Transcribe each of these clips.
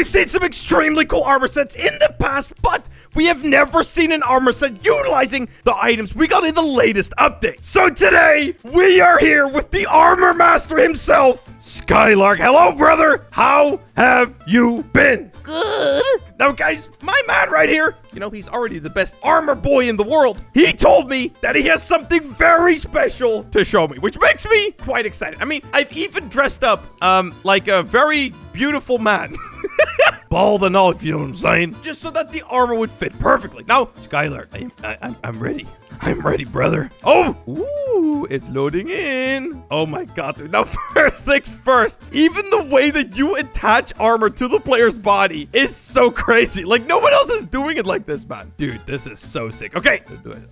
We've seen some extremely cool armor sets in the past, but we have never seen an armor set utilizing the items we got in the latest update. So today, we are here with the armor master himself, Skylark. Hello, brother. How have you been? Good. Now, guys, my man right here, you know, he's already the best armor boy in the world. He told me that he has something very special to show me, which makes me quite excited. I mean, I've even dressed up um like a very beautiful man. Bald and all, if you know what I'm saying. Just so that the armor would fit perfectly. Now, Skylark, I'm, I, I'm, I'm ready. I'm ready, brother. Oh, ooh, it's loading in. Oh my god, dude. Now, first things first, even the way that you attach armor to the player's body is so crazy. Like, no one else is doing it like this, man. Dude, this is so sick. Okay.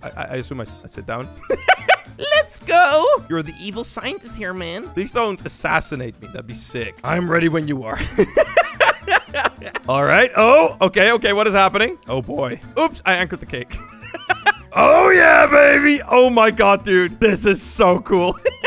I, I assume I, I sit down. Let's go. You're the evil scientist here, man. Please don't assassinate me. That'd be sick. I'm ready when you are. All right. Oh, okay, okay. What is happening? Oh, boy. Oops, I anchored the cake. oh, yeah, baby. Oh, my God, dude. This is so cool.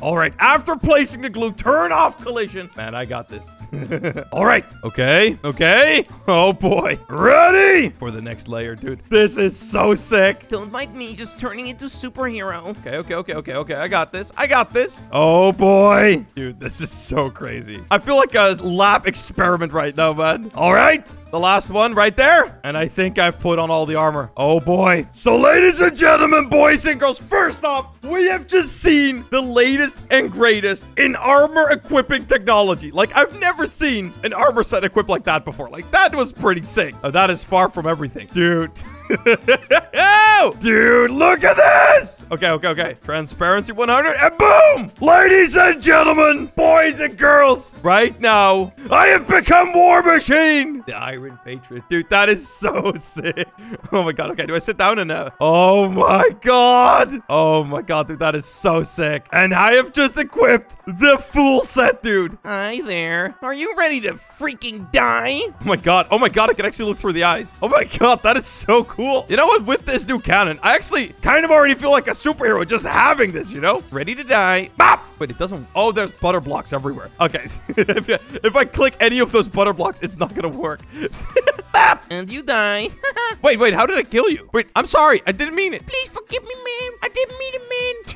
All right. After placing the glue, turn off collision. Man, I got this. All right. Okay. Okay. Oh, boy. Ready for the next layer, dude. This is so sick. Don't mind me just turning into superhero. Okay, okay, okay, okay, okay. I got this. I got this. Oh boy. Dude, this is so crazy. I feel like a lab experiment right now, man. All right. The last one right there. And I think I've put on all the armor. Oh boy. So ladies and gentlemen, boys and girls, first off, we have just seen the latest and greatest in armor equipping technology. Like I've never seen an armor set equipped like that before. Like that was pretty sick. That is far from everything. Dude. Dude, look at this! Okay, okay, okay. Transparency 100 and boom! Ladies and gentlemen, boys and girls, right now, I have become War Machine! The Iron Patriot. Dude, that is so sick. Oh my god, okay, do I sit down and now? Oh my god! Oh my god, dude, that is so sick. And I have just equipped the full set, dude. Hi there. Are you ready to freaking die? Oh my god, oh my god, I can actually look through the eyes. Oh my god, that is so cool. You know what, with this new cannon, I actually kind of already feel like a superhero just having this, you know? Ready to die. Bop! Wait, it doesn't... Oh, there's butter blocks everywhere. Okay, if, if I click any of those butter blocks, it's not gonna work. Bop! And you die. Wait, wait, how did I kill you? Wait, I'm sorry, I didn't mean it. Please forgive me, man. I didn't mean it,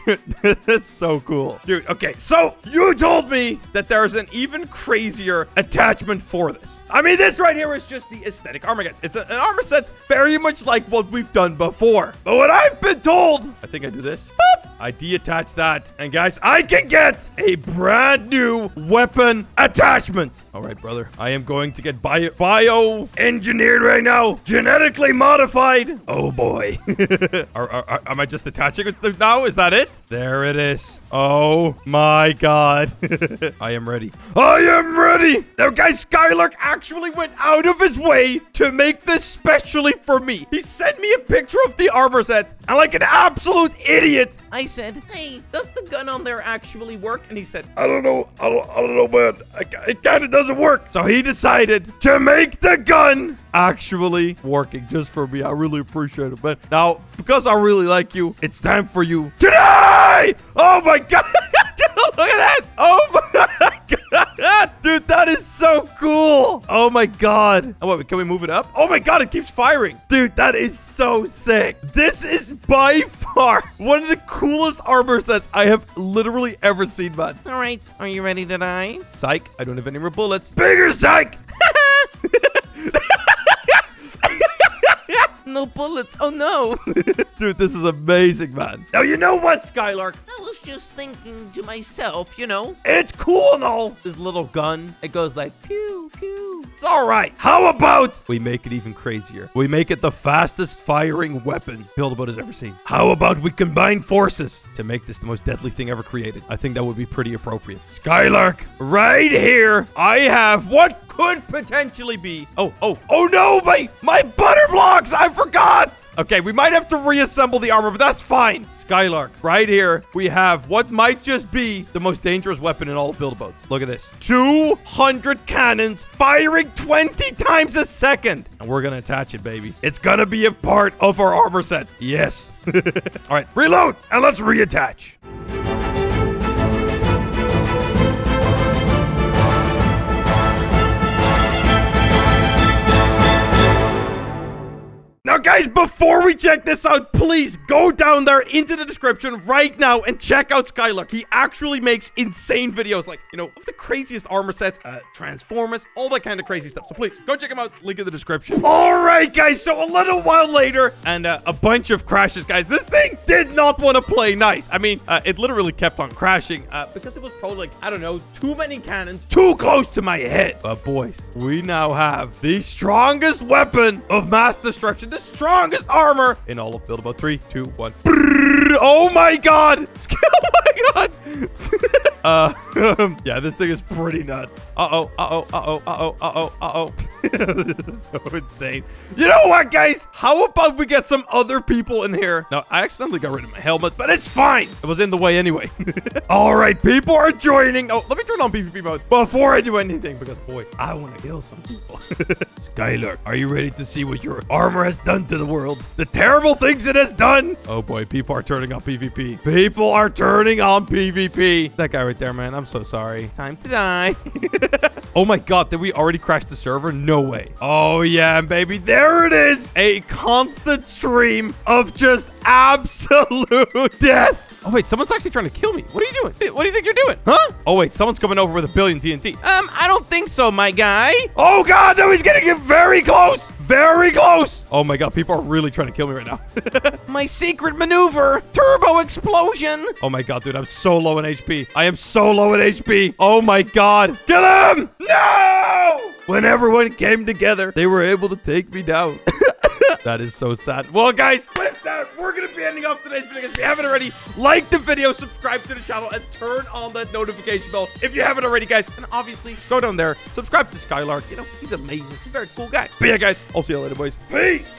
Dude, that's so cool. Dude, okay, so you told me that there's an even crazier attachment for this. I mean, this right here is just the aesthetic armor, guys. It's an armor set very much like what we've done before. But what I've been told, I think I do this. I detach that. And guys, I can get a brand new weapon attachment. All right, brother. I am going to get bio, bio engineered right now. Genetically modified. Oh, boy. are, are, are, am I just attaching it now? Is that it? There it is. Oh, my God. I am ready. I am ready. Now, guys, Skylark actually went out of his way to make this specially for me. He sent me a picture of the armor set. And like an absolute idiot, I said, hey, does the gun on there actually work? And he said, I don't know. I don't, I don't know, man. I, it kind of doesn't work. So he decided to make the gun actually working just for me. I really appreciate it, man. Now, because I really like you, it's time for you to die! Oh my god! Look at this! Oh my god! Dude, that is so cool! Oh my god. Oh, wait, can we move it up? Oh my god, it keeps firing. Dude, that is so sick. This is by far one of the coolest armor sets I have literally ever seen, man. all right, are you ready to die? Psych, I don't have any more bullets. Bigger psych! No bullets. Oh, no. Dude, this is amazing, man. Now, you know what, Skylark? Was just thinking to myself, you know, It's cool and all. This little gun, it goes like pew, pew. It's all right. How about we make it even crazier? We make it the fastest firing weapon Build a Boat has ever seen. How about we combine forces to make this the most deadly thing ever created? I think that would be pretty appropriate. Skylark, right here, I have what could potentially be. Oh, oh, oh no, my, my butter blocks. I forgot. Okay, we might have to reassemble the armor, but that's fine. Skylark, right here, we have what might just be the most dangerous weapon in all of Build-A-Boats. Look at this. 200 cannons firing 20 times a second. And we're going to attach it, baby. It's going to be a part of our armor set. Yes. all right, reload and let's reattach. Guys, before we check this out, please go down there into the description right now and check out Skylark. He actually makes insane videos, like, you know, of the craziest armor sets, uh, Transformers, all that kind of crazy stuff. So please, go check him out. Link in the description. All right, guys, so a little while later, and uh, a bunch of crashes, guys. This thing did not want to play nice. I mean, uh, it literally kept on crashing uh, because it was probably, like, I don't know, too many cannons, too close to my head. But boys, we now have the strongest weapon of mass destruction, the strongest armor in all of Build a Boat three, two, one. Oh my god! oh my god! uh, yeah, this thing is pretty nuts. Uh-oh, uh-oh, uh-oh, uh-oh, uh-oh, uh-oh. This is so insane. You know what, guys? How about we get some other people in here? Now, I accidentally got rid of my helmet, but it's fine. It was in the way anyway. All right, people are joining. Oh, let me turn on PvP mode before I do anything because, boys, I want to kill some people. Skylark, are you ready to see what your armor has done to the world? The terrible things it has done? Oh boy, people are turning on PvP. People are turning on PvP. That guy right there, man. I'm so sorry. Time to die. oh my god, did we already crash the server? No way. Oh yeah, baby. There it is. A constant stream of just absolute death. Oh, wait, someone's actually trying to kill me. What are you doing? What do you think you're doing? Huh? Oh, wait, someone's coming over with a billion TNT. Um, I don't think so, my guy. Oh, God, no, he's getting very close. Very close. Oh, my God, people are really trying to kill me right now. My secret maneuver. Turbo explosion. oh, my God, dude, I'm so low in HP. I am so low in HP. Oh, my God. Kill him! No! When everyone came together, they were able to take me down. That is so sad. Well, guys, with that, we're going to be ending off today's video. If you haven't already, like the video, subscribe to the channel, and turn on that notification bell if you haven't already, guys. And obviously, go down there, subscribe to Skylark. You know, he's amazing. He's a very cool guy. But yeah, guys, I'll see you later, boys. Peace!